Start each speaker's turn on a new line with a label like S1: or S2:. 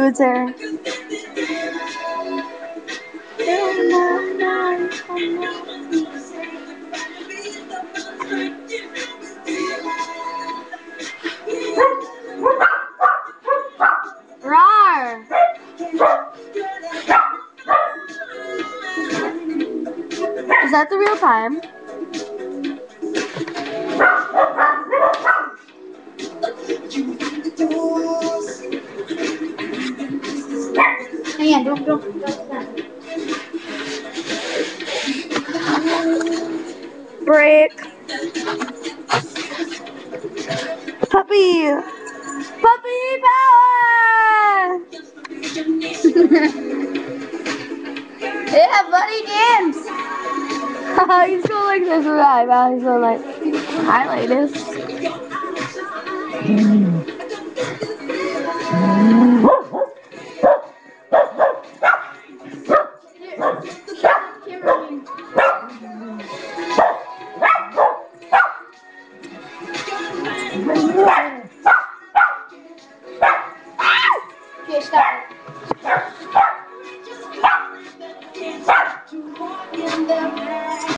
S1: answer. Rar. Is that the real time?
S2: Don't.
S1: Break. Puppy. Puppy power. yeah, buddy dance. he's going like this right now. He's going like, hi, ladies.
S2: Okay, Stop. Just in there.